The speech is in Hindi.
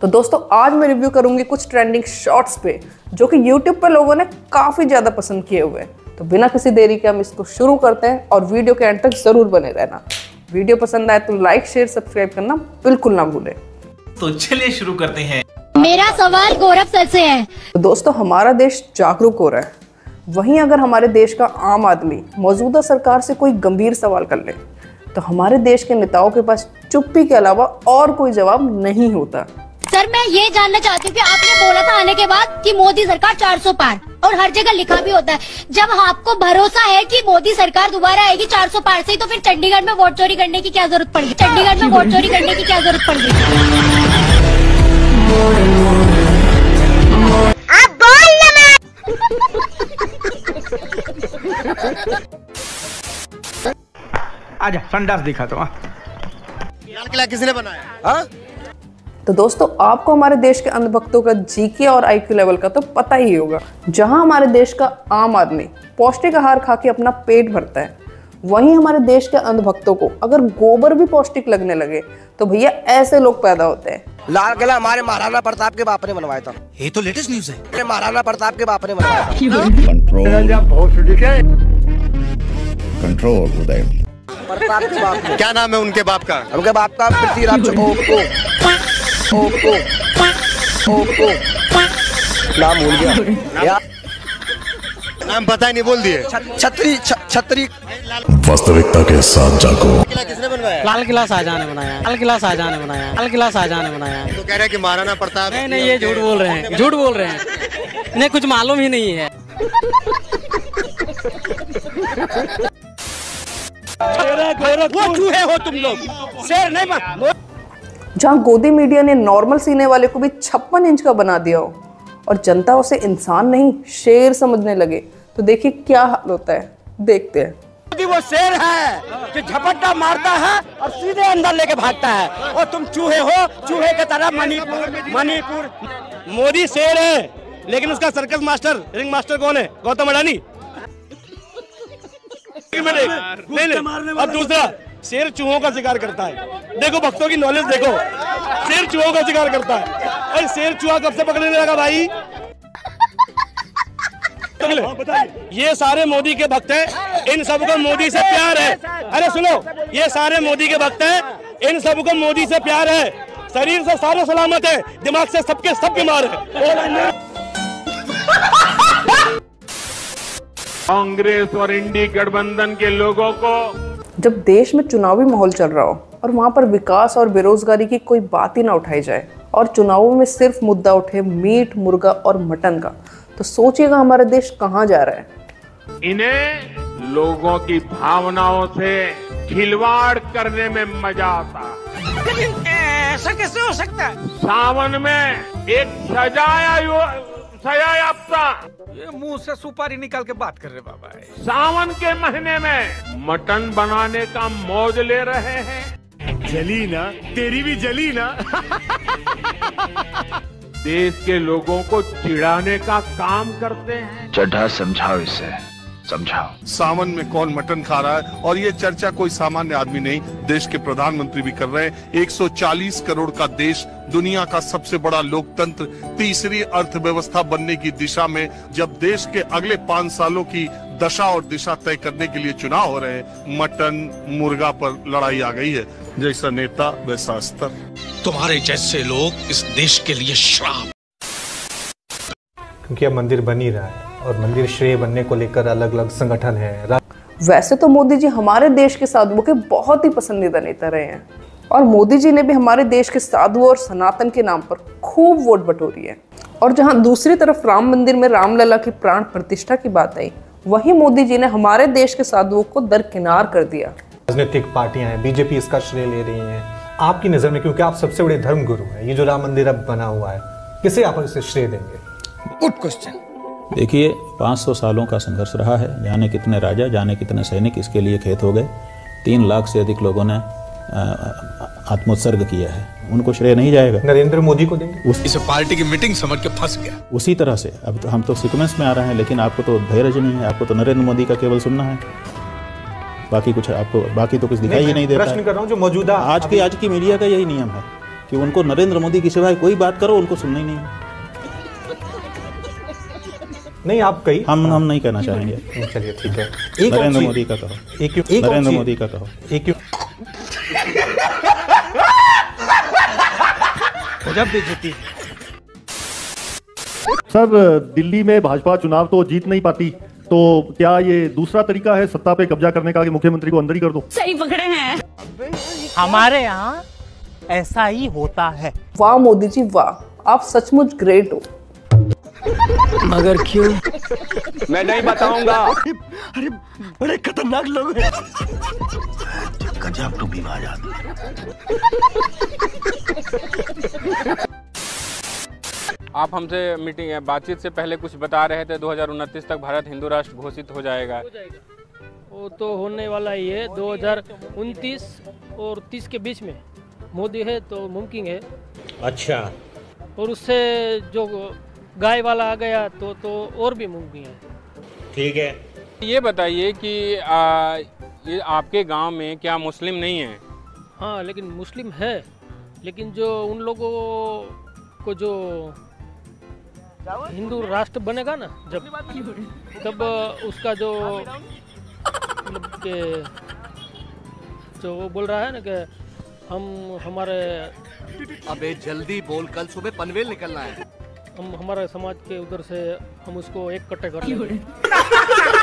तो दोस्तों आज मैं रिव्यू करूँगी कुछ ट्रेंडिंग शॉर्ट्स पे जो कि YouTube पे लोगों ने काफ़ी ज़्यादा पसंद किए हुए हैं। तो बिना किसी देरी के हम इसको शुरू करते हैं और वीडियो के एंड तक ज़रूर बने रहना। वीडियो पसंद आए तो लाइक शेयर सब्सक्राइब करना बिल्कुल ना भूलें। तो चलिए शुरू करते हैं। मेरा सवाल गौरव सर से है। तो दोस्तों हमारा देश जागरूक हो रहा है। वहीं अगर हमारे देश का आम आदमी मौजूदा सरकार से कोई गंभीर सवाल कर ले तो हमारे देश के नेताओं के पास चुप्पी के अलावा और कोई जवाब नहीं होता। सर मैं ये जानना चाहती हूँ कि आपने बोला था आने के बाद कि मोदी सरकार 400 पार और हर जगह लिखा भी होता है। जब आपको भरोसा है कि मोदी सरकार दोबारा आएगी 400 पार से ही तो फिर चंडीगढ़ में वोट चोरी करने की क्या ज़रूरत पड़ गई चंडीगढ़ में वोट चोरी करने की क्या ज़रूरत पड़ गई आजा संडास दिखा तो हाँ। लाल किला किसने बनाया? हाँ? तो दोस्तों आपको हमारे देश के अंधभक्तों का जीके और आईक्यू लेवल का तो पता ही होगा। जहाँ हमारे देश का आम आदमी पौष्टिक आहार खा के अपना पेट भरता है वहीं हमारे देश के अंधभक्तों को अगर गोबर भी पौष्टिक लगने लगे तो भैया ऐसे लोग पैदा होते हैं। लाल किला हमारे महाराणा प्रताप के बाप ने बनवाया था। ये तो लेटेस्ट न्यूज़ है। महाराणा प्रताप के बाप ने बनवाया कंट्रोल कंट्रोल प्रताप के बाप क्या नाम है उनके बाप का? उनके बाप का पृथ्वीराज ओको ओको ओको नाम भूल गया। या नाम पता ही नहीं बोल दिए। छतरी छतरी। वास्तविकता के साथ जागो। किसने बनवाया? लाल किला शाहजहां ने बनाया। लाल किला शाहजहां ने बनाया। लाल किला शाहजहां ने बनाया। तो कह रहे हैं कि महाराणा प्रताप नहीं नहीं ये झूठ बोल रहे हैं। झूठ बोल रहे हैं। इन्हें कुछ मालूम ही नहीं है। वो चूहे हो तुम लोग। शेर नहीं जहाँ गोदी मीडिया ने नॉर्मल सीने वाले को भी छप्पन इंच का बना दिया हो और जनता उसे इंसान नहीं शेर समझने लगे। तो देखिए क्या हाल होता है। देखते हैं। वो शेर है कि झपट्टा मारता है और सीधे अंदर लेके भागता है। और तुम चूहे हो चूहे की तरह मणिपुर मणिपुर। मोदी शेर है लेकिन उसका सर्कस मास्टर रिंग मास्टर कौन है? गौतम अडानी। अब दूसरा शेर चूहों का शिकार करता है। देखो भक्तों की नॉलेज देखो। शेर चूहों का शिकार करता है। अरे शेर चूहा कब से पकड़ने लगा भाई? ये सारे मोदी के भक्त हैं। इन सबको मोदी से प्यार है। अरे सुनो ये सारे मोदी के भक्त हैं। इन सबको मोदी से प्यार है। शरीर से सारे सलामत है। दिमाग से सबके सब बीमार है। कांग्रेस और इंडी गठबंधन के लोगों को जब देश में चुनावी माहौल चल रहा हो और वहाँ पर विकास और बेरोजगारी की कोई बात ही ना उठाई जाए। और चुनावों में सिर्फ़ मुद्दा उठे मीट मुर्गा और मटन का। तो सोचिएगा हमारा देश कहाँ जा रहा है। इन्हें लोगों की भावनाओं से खिलवाड़ करने में मज़ा आता ऐसा कैसे हो सकता है? सावन में एक सजाया यो- सजा याफ्ता। ये मुँह से सुपारी निकाल के बात कर रहे बाबा। सावन के महीने में मटन बनाने का मौज ले रहे हैं। जली ना तेरी भी जली ना देश के लोगों को चिढ़ाने का काम करते हैं। चढ़ा समझाओ इसे। समझाओ। सावन में कौन मटन खा रहा है? और ये चर्चा कोई सामान्य आदमी नहीं देश के प्रधानमंत्री भी कर रहे हैं। 140 करोड़ का देश दुनिया का सबसे बड़ा लोकतंत्र तीसरी अर्थव्यवस्था बनने की दिशा में जब देश के अगले पाँच सालों की दशा और दिशा तय करने के लिए चुनाव हो रहे हैं मटन मुर्गा पर लड़ाई आ गई है। जैसा नेता वैसा स्तर तुम्हारे जैसे लोग इस देश के लिए श्राप। क्योंकि अब मंदिर बन ही रहा है। और मंदिर श्रेय बनने को लेकर अलग अलग संगठन है। वैसे तो मोदी जी हमारे देश के साधुओं के बहुत ही पसंदीदा नेता रहे हैं। और मोदी जी ने भी हमारे देश के साधुओं और सनातन के नाम पर खूब वोट बटोरी है। और जहाँ दूसरी तरफ़ राम मंदिर में रामलला की प्राण प्रतिष्ठा की बात आई वहीं मोदी जी ने हमारे देश के साधुओं को दरकिनार कर दिया। राजनीतिक पार्टियाँ हैं बीजेपी इसका श्रेय ले रही हैं। आपकी नज़र में क्योंकि आप सबसे बड़े धर्म गुरु हैं ये जो राम मंदिर अब बना हुआ है किसे आप इसे श्रेय देंगे? गुड क्वेश्चन देखिए 500 सालों का संघर्ष रहा है। जाने कितने राजा जाने कितने सैनिक इसके लिए खेत हो गए। तीन लाख से अधिक लोगों ने आत्मोत्सर्ग किया है। उनको श्रेय नहीं जाएगा। नरेंद्र मोदी को देंगे। उस, इसे पार्टी की मीटिंग समझ के फंस गया। उसी तरह से अब तो हम तो सिक्वेंस में आ रहे हैं लेकिन आपको तो धैर्य नहीं है आपको तो नरेंद्र मोदी का केवल सुनना है। बाकी कुछ आपको बाकी तो कुछ दिखाई ही नहीं देता प्रश्न कर रहा हूँ जो मौजूदा आज की आज की मीडिया का यही नियम है कि उनको नरेंद्र मोदी की सिवाय कोई बात करो उनको सुनना ही नहीं नहीं आप कई हम हम नहीं कहना चाहेंगे। चलिए ठीक है। एक नरेंद्र मोदी का कहो। एक एक नरेंद्र मोदी का कहो। एक गजब बेइज्जती सर दिल्ली में भाजपा चुनाव तो जीत नहीं पाती तो क्या ये दूसरा तरीका है सत्ता पे कब्जा करने का कि मुख्यमंत्री को अंदर ही कर दो? सही पकड़े हैं। हमारे यहाँ ऐसा ही होता है। वाह मोदी जी वाह। आप सचमुच ग्रेट हो। मगर क्यों? मैं नहीं बताऊँगा। अरे बड़े खतरनाक लोग हैं। गजब टू बीमार आदमी आप हमसे मीटिंग है बातचीत से पहले कुछ बता रहे थे 2029 तक भारत हिंदू राष्ट्र घोषित हो जाएगा। वो तो होने वाला ही है 2029 और 30 के बीच में। मोदी है तो मुमकिन है। अच्छा। और उससे जो गाय वाला आ गया तो तो और भी मुमकिन है। ठीक है। ये बताइए कि आ, ये आपके गाँव में क्या मुस्लिम नहीं है? हाँ लेकिन मुस्लिम है। लेकिन जो उन लोगों को जो हिंदू राष्ट्र बनेगा ना जब तब उसका जो मतलब के जो वो बोल रहा है ना कि हम हमारे अबे जल्दी बोल कल सुबह पनवेल निकलना है। हम हमारे समाज के उधर से हम उसको एक कट्टे कर लेंगे।